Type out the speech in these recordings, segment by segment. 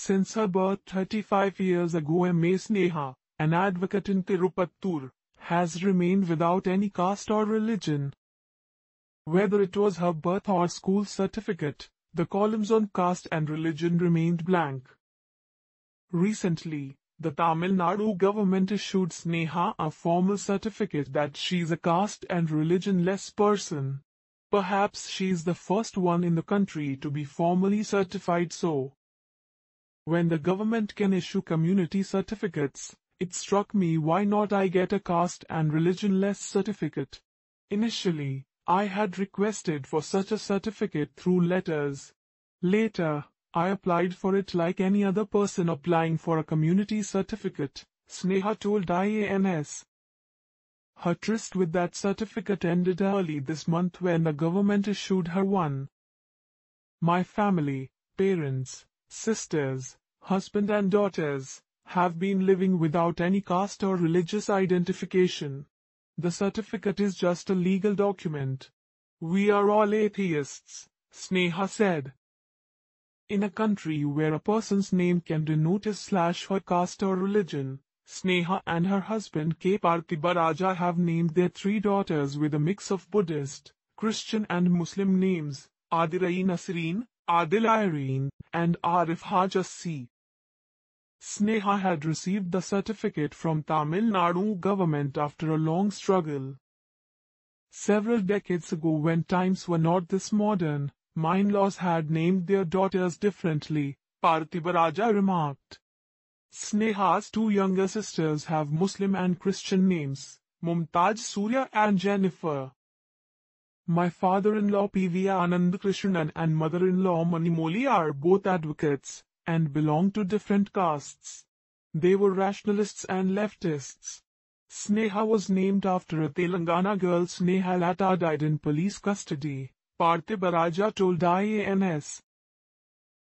Since her birth 35 years ago M.A. Sneha, an advocate in Tirupattur, has remained without any caste or religion. Whether it was her birth or school certificate, the columns on caste and religion remained blank. Recently, the Tamil Nadu government issued Sneha a formal certificate that she's a caste and religion-less person. Perhaps she's the first one in the country to be formally certified so. When the government can issue community certificates, it struck me why not I get a caste and religion-less certificate. Initially, I had requested for such a certificate through letters. Later, I applied for it like any other person applying for a community certificate, Sneha told IANS. Her tryst with that certificate ended early this month when the government issued her one. My family, parents, sisters, husband and daughters, have been living without any caste or religious identification. The certificate is just a legal document. We are all atheists, Sneha said. In a country where a person's name can denote his slash her caste or religion, Sneha and her husband K. Parthiba Raja have named their three daughters with a mix of Buddhist, Christian and Muslim names, Adirai Nasreen, Adil Irene, and Arif Hajassi. Sneha had received the certificate from Tamil Nadu government after a long struggle. Several decades ago when times were not this modern, my in-laws had named their daughters differently, Parthiba Raja remarked. Sneha's two younger sisters have Muslim and Christian names, Mumtaj Surya and Jennifer. My father-in-law P.V. Anand Krishnan and mother-in-law Manimoli are both advocates, and belonged to different castes. They were rationalists and leftists. Sneha was named after a Telangana girl Sneha Latha died in police custody, Parthiba Raja told IANS.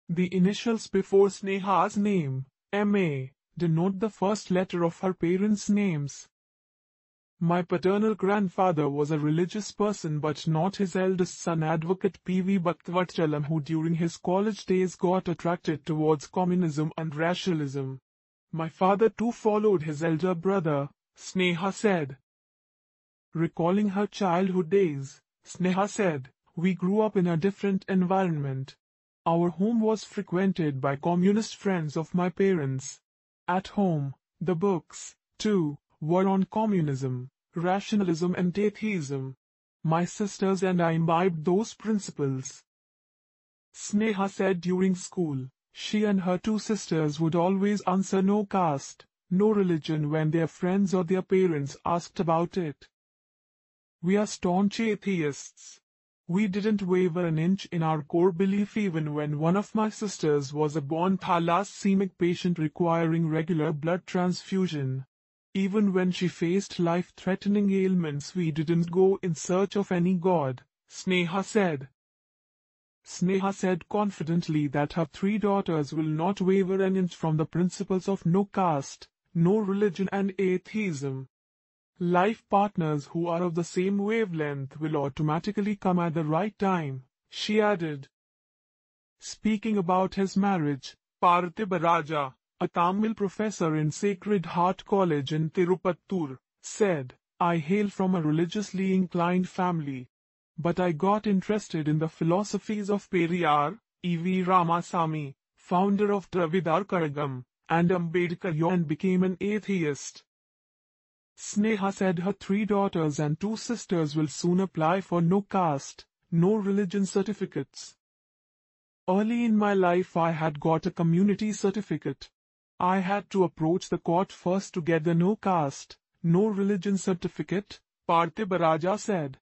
The initials before Sneha's name, M.A., denote the first letter of her parents' names. My paternal grandfather was a religious person but not his eldest son advocate P.V. Bhaktavachalam who during his college days got attracted towards communism and rationalism. My father too followed his elder brother, Sneha said. Recalling her childhood days, Sneha said, We grew up in a different environment. Our home was frequented by communist friends of my parents. At home, the books, too, were on communism rationalism and atheism. My sisters and I imbibed those principles. Sneha said during school, she and her two sisters would always answer no caste, no religion when their friends or their parents asked about it. We are staunch atheists. We didn't waver an inch in our core belief even when one of my sisters was a born thalassemic patient requiring regular blood transfusion. Even when she faced life-threatening ailments we didn't go in search of any god, Sneha said. Sneha said confidently that her three daughters will not waver an inch from the principles of no caste, no religion and atheism. Life partners who are of the same wavelength will automatically come at the right time, she added. Speaking about his marriage, Parthiba Raja, a Tamil professor in Sacred Heart College in Tirupattur, said, I hail from a religiously inclined family. But I got interested in the philosophies of Periyar, E.V. Ramasamy, founder of Dravidar Kazhagam, and Ambedkar and became an atheist. Sneha said her three daughters and two sisters will soon apply for no caste, no religion certificates. Early in my life I had got a community certificate. I had to approach the court first to get the no caste, no religion certificate, Parthiba Raja said.